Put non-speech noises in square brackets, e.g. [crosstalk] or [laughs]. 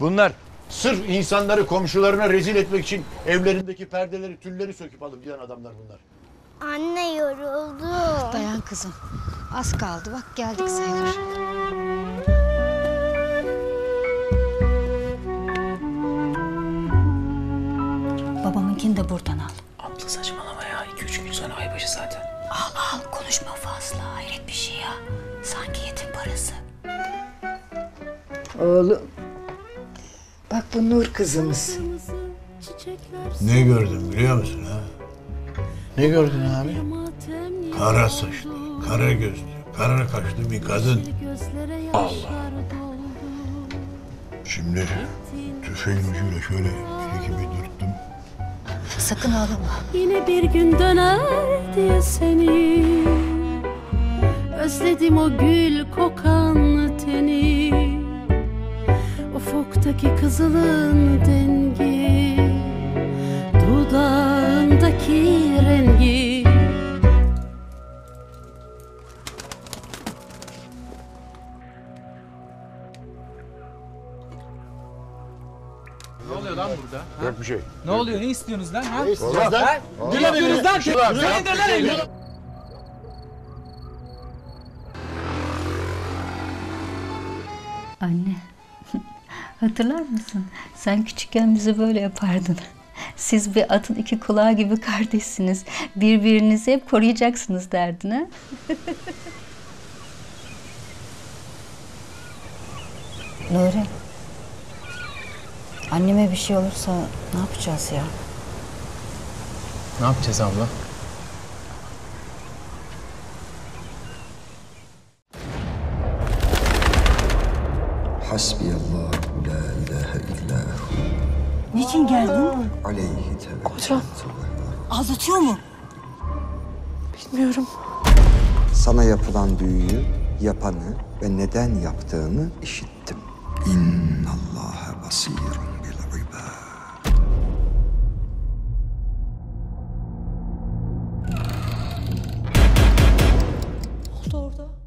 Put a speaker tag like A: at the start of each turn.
A: Bunlar sırf insanları komşularına rezil etmek için evlerindeki perdeleri, tülleri söküp alıp giden adamlar bunlar.
B: Anne yoruldum.
C: Dayan kızım. Az kaldı bak geldik sayılır. Babamınkini de buradan al.
D: Abla saçmalama ya. 2-3 gün sonra aybaşı zaten.
C: Al al konuşma fazla. Hayret bir şey ya. Sanki yetim parası.
E: Oğlum. Bak bu Nur kızımız.
F: Ne gördüm biliyor musun ha?
A: Ne gördün abi?
F: Kara saçlı, kara gözlü, kara kaşlı bir kadın. Allah. Şimdi tüfeğin ucuyla şöyle bir iki bir dürttüm.
C: Sakın ağlama.
G: Yine bir gün döner diye seni Özledim o gül kokan Ufuktaki kızılın dengi Dudağındaki rengi
A: Yok bir şey.
D: Ne oluyor? Ne istiyorsunuz lan? Ha?
A: Olmaz lan.
D: Ne yapıyorsunuz lan?
A: Lan,
D: Sen indir lan elini.
C: Anne. Hatırlar mısın? Sen küçükken bize böyle yapardın. Siz bir atın iki kulağı gibi kardeşsiniz. Birbirinizi hep koruyacaksınız derdin ha? [laughs] Nuri. Anneme bir şey olursa ne yapacağız ya?
D: Ne yapacağız abla?
H: Hasbiyallahu la ilahe illahu.
E: Niçin geldin?
H: Aleyhi tevekkül. Kocam.
E: Aldatıyor mu? Bilmiyorum.
H: Sana yapılan büyüyü, yapanı ve neden yaptığını işittim. İnnallâhe basîrun bil ibâd. Oldu orada?